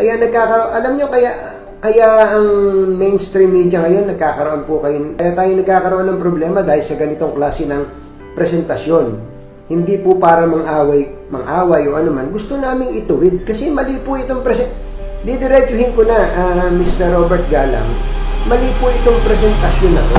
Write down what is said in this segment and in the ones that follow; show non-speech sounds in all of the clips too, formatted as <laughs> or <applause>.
Kaya nagkakaroon, alam nyo, kaya, kaya ang mainstream media ngayon, nagkakaroon po kayo, kaya tayo nagkakaroon ng problema dahil sa ganitong klase ng presentasyon. Hindi po para mang-away, mang-away o ano man. Gusto naming ituwid kasi mali po itong present. Didiretsuhin ko na, uh, Mr. Robert Galang, mali po itong presentasyon na to.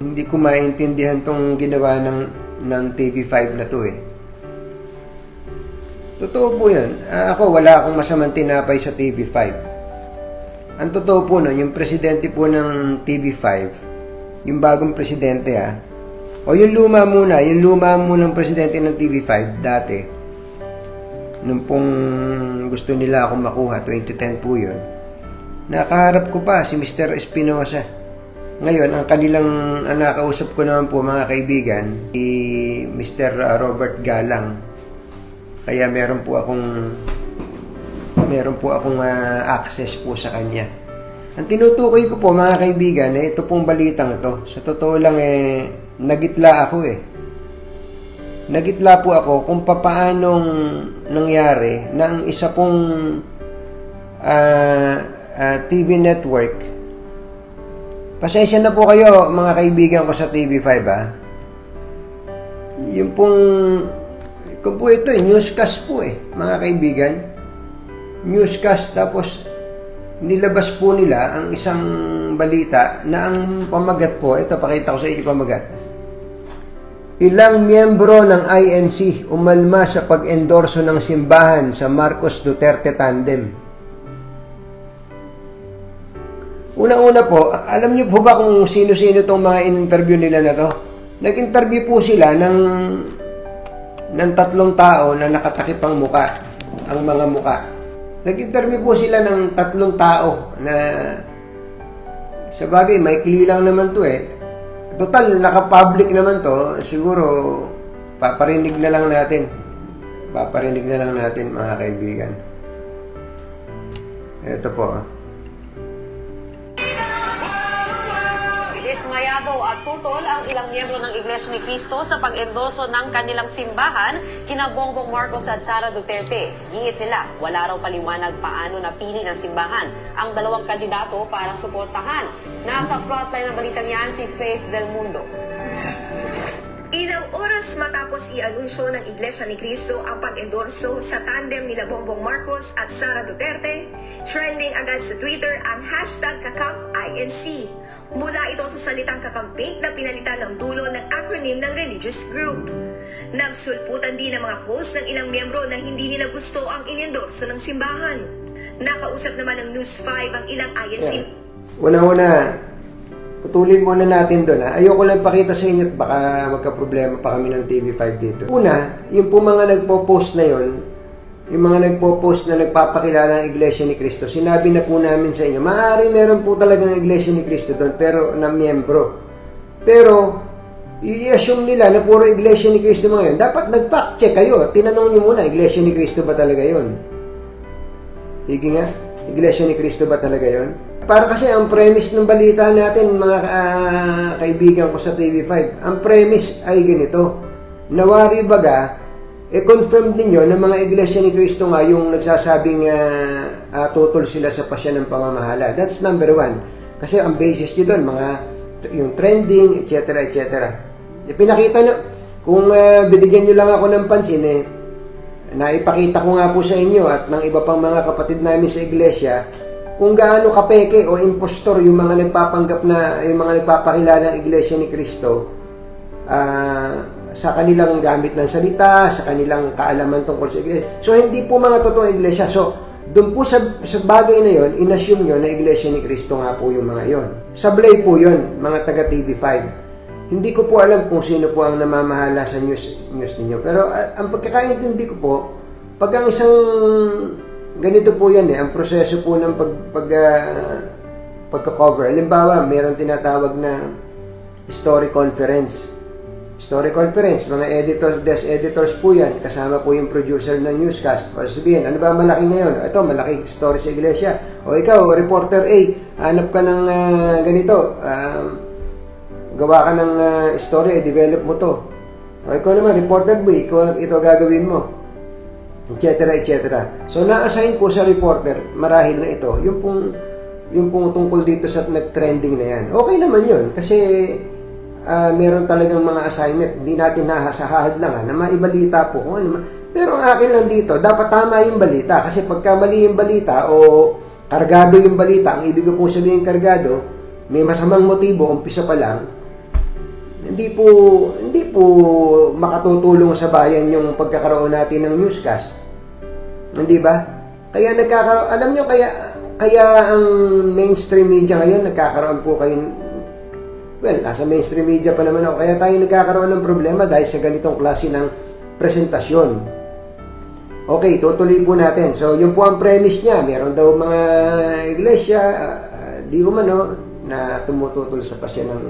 Hindi ko maintindihan tong ginawa ng, ng TV5 na to eh. Totoo po yan. Uh, ako, wala akong masamang tinapay sa TV5. Ang totoo po no, yung presidente po ng TV5, yung bagong presidente ha, o yung luma muna, yung luma muna ng presidente ng TV5 dati, nung pong gusto nila akong makuha, 2010 po yun, nakaharap ko pa si Mr. Espinosa. Ngayon, ang kanilang ang nakausap ko naman po mga kaibigan, si Mr. Robert Galang, kaya meron po akong meron po akong uh, access po sa kanya. Ang tinutukoy ko po mga kaibigan, eh, ito pong balitang ito. Sa totoo lang eh, nagitla ako eh. Nagitla po ako kung papaanong nangyari na isa pong uh, ah, uh, ah, TV network. Pasensya na po kayo mga kaibigan ko sa TV5 ah. Yung pong kung po ito, eh, newscast po eh, mga kaibigan. Newscast, tapos nilabas po nila ang isang balita na ang pamagat po, ito pakita ko sa inyo pamagat. Ilang miyembro ng INC umalma sa pag-endorso ng simbahan sa Marcos Duterte tandem. Una-una po, alam niyo po ba kung sino-sino itong mga in-interview nila na to? Nag-interview po sila ng ng tatlong tao na nakatakip ang muka, ang mga muka. Nag-interview po sila ng tatlong tao na sa bagay, may lang naman to eh. Total, naka-public naman to. Siguro, paparinig na lang natin. Paparinig na lang natin, mga kaibigan. Ito po. Ah. Dismayado at tutol ang ilang miyembro ng Iglesia ni Cristo sa pag-endorso ng kanilang simbahan kina Bongbong Marcos at Sara Duterte. Gihit nila, wala raw paliwanag paano napili ng simbahan ang dalawang kandidato para suportahan. Nasa frontline ng balitang yan si Faith Del Mundo. Ilang oras matapos i-anunsyo ng Iglesia ni Cristo ang pag-endorso sa tandem nila Bongbong Marcos at Sara Duterte, trending agad sa Twitter ang hashtag KakamINC. Mula ito sa salitang kakamping na pinalitan ng dulo ng acronym ng religious group. Nagsulputan din ang mga post ng ilang miyembro na hindi nila gusto ang inendorso ng simbahan. Nakausap naman ng News 5 ang ilang INC. Yeah. Una-una, putulin muna natin doon. Ha? Ayoko lang pakita sa inyo at baka magka-problema pa kami ng TV5 dito. Una, yung po mga nagpo-post na yon yung mga nagpo-post na nagpapakilala ng Iglesia ni Cristo, sinabi na po namin sa inyo, maaari meron po talagang Iglesia ni Cristo doon, pero na miyembro. Pero, i-assume nila na puro Iglesia ni Cristo mga yun. Dapat nag-fact check kayo. Tinanong nyo muna, Iglesia ni Cristo ba talaga yun? Sige nga, Iglesia ni Cristo ba talaga yun? Para kasi ang premise ng balita natin, mga uh, kaibigan ko sa TV5, ang premise ay ganito. Nawari baga, i-confirm ninyo na mga iglesia ni Kristo nga yung nagsasabing uh, uh, tutol sila sa pasya ng pamamahala. That's number one. Kasi ang basis nyo doon, mga yung trending, etc. etc. Pinakita nyo, kung uh, binigyan nyo lang ako ng pansin, eh, naipakita ko nga po sa inyo at ng iba pang mga kapatid namin sa iglesia, kung gaano kapeke o impostor yung mga nagpapanggap na, yung mga nagpapakilala ng iglesia ni Kristo, uh, sa kanilang gamit ng salita, sa kanilang kaalaman tungkol sa iglesia. So, hindi po mga totoong iglesia. So, doon po sa, sa bagay na yon, inassume nyo na iglesia ni Kristo nga po yung mga yon. Sablay po yon, mga taga TV5. Hindi ko po alam kung sino po ang namamahala sa news, news ninyo. Pero uh, ang pagkakaintindi ko po, pag ang isang ganito po yan eh, ang proseso po ng pag, pag, uh, pagka-cover. Halimbawa, mayroon tinatawag na story conference Story conference, mga editors, desk editors po yan. Kasama po yung producer ng newscast. O sabihin, ano ba malaki ngayon? Ito, malaki story sa iglesia. O ikaw, reporter A, hanap ka ng uh, ganito. Uh, gawa ka ng uh, story, eh, develop mo to. O ikaw naman, reporter B, ikaw, ito gagawin mo. etc. etc. So na-assign po sa reporter marahil na ito, yung pong yung pong tungkol dito sa nag-trending na yan. Okay naman yun kasi ah, meron talagang mga assignment, hindi natin nahasahahad lang ha, na maibalita po kung ano. Pero ang akin lang dito, dapat tama yung balita kasi pagka mali yung balita o kargado yung balita, ang ibig ko po sabihin kargado, may masamang motibo, umpisa pa lang, hindi po hindi po makatutulong sa bayan yung pagkakaroon natin ng newscast. Hindi ba? Kaya nagkakaroon, alam nyo, kaya, kaya ang mainstream media ngayon, nagkakaroon po kayo, well, nasa mainstream media pa naman ako, kaya tayo nagkakaroon ng problema dahil sa ganitong klase ng presentasyon. Okay, tutuloy po natin. So, yun po ang premise niya. Meron daw mga iglesia, ah, di umano, na tumututol sa pasya ng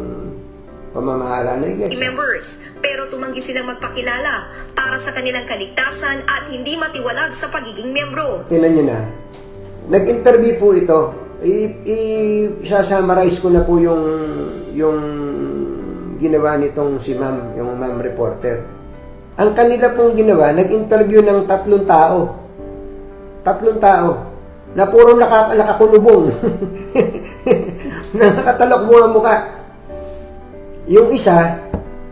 pamamahala ng iglesia. members, pero tumanggi silang magpakilala para sa kanilang kaligtasan at hindi matiwalag sa pagiging membro. Tinan nyo na. Nag-interview po ito. I-summarize ko na po yung yung ginawa nitong si ma'am, yung ma'am reporter. Ang kanila pong ginawa, nag-interview ng tatlong tao. Tatlong tao. Na puro naka, nakakulubong. <laughs> Nakatalok mo ang mukha. Yung isa,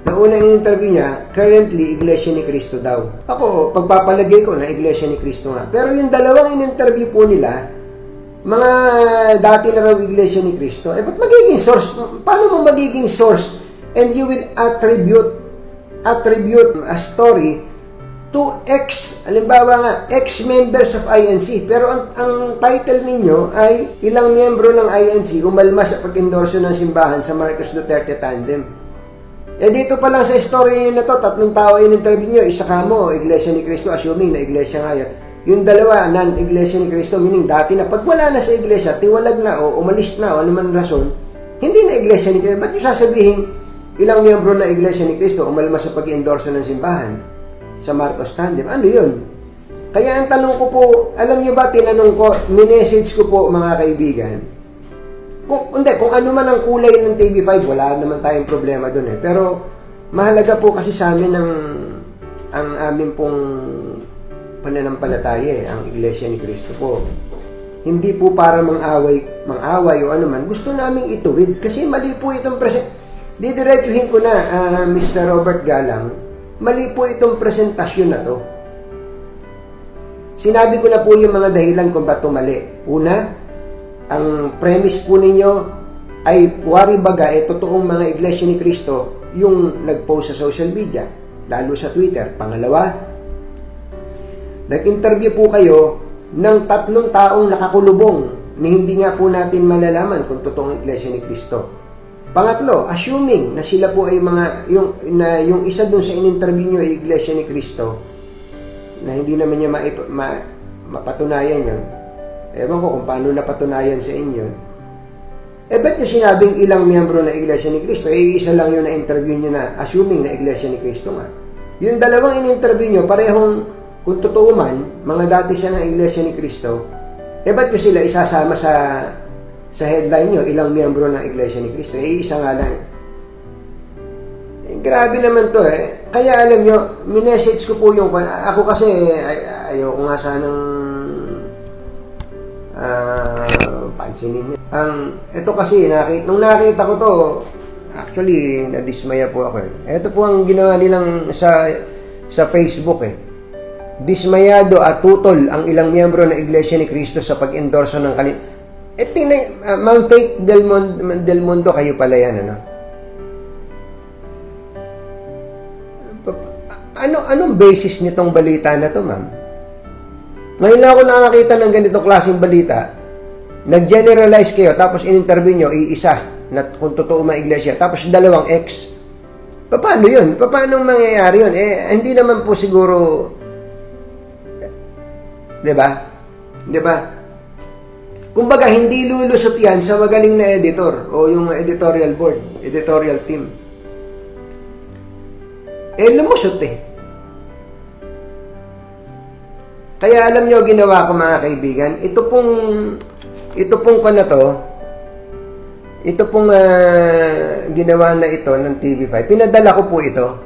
na unang interview niya, currently, Iglesia ni Cristo daw. Ako, pagpapalagay ko na Iglesia ni Cristo nga. Pero yung dalawang in-interview po nila, mga dati na raw Iglesia ni Cristo, eh, ba't magiging source? Paano mo magiging source? And you will attribute, attribute a story to ex, halimbawa nga, ex-members of INC. Pero ang, ang title ninyo ay ilang miyembro ng INC umalma sa pag-endorso ng simbahan sa Marcos Duterte Tandem. Eh dito pa lang sa story na to, tatlong tao in interview nyo, isa ka mo, Iglesia ni Cristo, assuming na Iglesia nga yun. Yung dalawa, non-Iglesia ni Cristo, meaning dati na, pag wala na sa Iglesia, tiwalag na o umalis na o anuman rason, hindi na Iglesia ni Cristo. Ba't yung sasabihin, ilang miyembro na Iglesia ni Cristo umalma sa pag-endorso ng simbahan sa Marcos Tandem? Ano yun? Kaya ang tanong ko po, alam nyo ba, tinanong ko, minessage ko po mga kaibigan, kung, hindi, kung ano man ang kulay ng TV5, wala naman tayong problema doon eh. Pero, mahalaga po kasi sa amin ang, ang amin pong pananampalataya eh, ang Iglesia ni Cristo po. Hindi po para mang-away, mang-away o ano man. Gusto naming ituwid kasi mali po itong present. Didiretsuhin ko na, ah, Mr. Robert Galang, mali po itong presentasyon na to. Sinabi ko na po yung mga dahilan kung ba't mali. Una, ang premise po ninyo ay wari baga eh totoong mga iglesia ni Kristo yung nag-post sa social media, lalo sa Twitter. Pangalawa, nag-interview po kayo ng tatlong taong nakakulubong na hindi nga po natin malalaman kung totoong iglesia ni Kristo. Pangatlo, assuming na sila po ay mga yung na yung isa dun sa in-interview niyo ay iglesia ni Kristo na hindi naman niya maip- ma, mapatunayan yun. Ewan ko kung paano napatunayan sa inyo. Eh, ba't nyo sinabing ilang miyembro na Iglesia ni Cristo? Eh, isa lang yung na-interview nyo na, assuming na Iglesia ni Cristo nga. Yung dalawang in-interview nyo, parehong, kung totoo man, mga dati siya ng Iglesia ni Cristo, eh, ba't nyo sila isasama sa sa headline nyo, ilang miyembro ng Iglesia ni Cristo? Eh, isa nga lang. Eh, grabe naman to eh. Kaya alam nyo, minessage ko po yung, ako kasi, ay, ayoko nga sanang ah pansinin niyo. Ang ito kasi nakita nung nakita ko to, actually nadismaya po ako eh. Ito po ang ginawa nilang sa sa Facebook eh. Dismayado at tutol ang ilang miyembro ng Iglesia ni Cristo sa pag-endorso ng kanil eh, tingnan, uh, Ma'am Faith Del Mundo, Del Mundo, kayo pala yan, ano? Ano, anong basis nitong balita na to, ma'am? Ngayon lang ako nakakita ng ganitong klaseng balita. Nag-generalize kayo, tapos in-interview nyo, iisa, na kung totoo mga iglesia, tapos dalawang ex. Paano yun? Paano mangyayari yun? Eh, hindi naman po siguro, di ba? Di ba? Kumbaga, hindi lulusot yan sa magaling na editor o yung editorial board, editorial team. Eh, lumusot eh. Kaya alam nyo, ginawa ko mga kaibigan, ito pong, ito pong pa na to, ito pong ah, ginawa na ito ng TV5, pinadala ko po ito.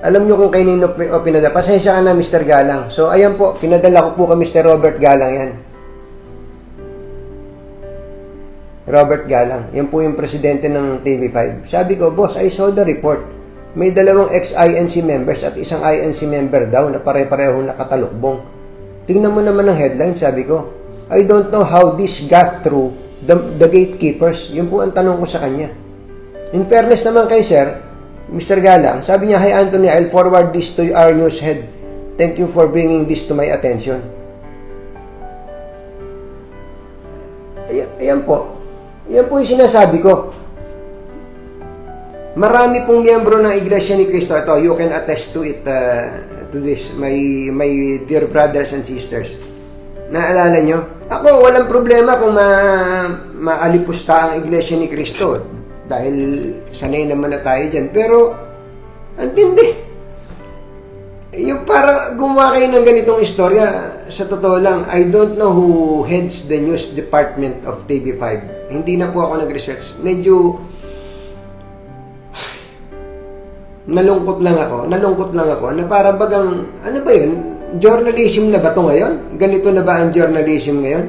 Alam nyo kung kanino o pinadala. Pasensya ka na, Mr. Galang. So, ayan po, pinadala ko po kay Mr. Robert Galang yan. Robert Galang. Yan po yung presidente ng TV5. Sabi ko, boss, I saw the report. May dalawang ex-INC members at isang INC member daw na pare-pareho nakatalukbong. Tingnan mo naman ang headline, sabi ko. I don't know how this got through the, the gatekeepers. Yun po ang tanong ko sa kanya. In fairness naman kay Sir, Mr. Galang, sabi niya, Hi Anthony, I'll forward this to our news head. Thank you for bringing this to my attention. Ayan, ayan po. Yan po yung sinasabi ko. Marami pong miyembro ng Iglesia ni Cristo. Ito, you can attest to it, uh, to this, my, my dear brothers and sisters. Naalala nyo? Ako, walang problema kung ma, maalipusta ang Iglesia ni Cristo. Dahil sanay naman na tayo dyan. Pero, ang tindi. Yung para gumawa kayo ng ganitong istorya, sa totoo lang, I don't know who heads the news department of TV5. Hindi na po ako nag-research. Medyo nalungkot lang ako. Nalungkot lang ako na para bagang, ano ba yun? Journalism na ba to ngayon? Ganito na ba ang journalism ngayon?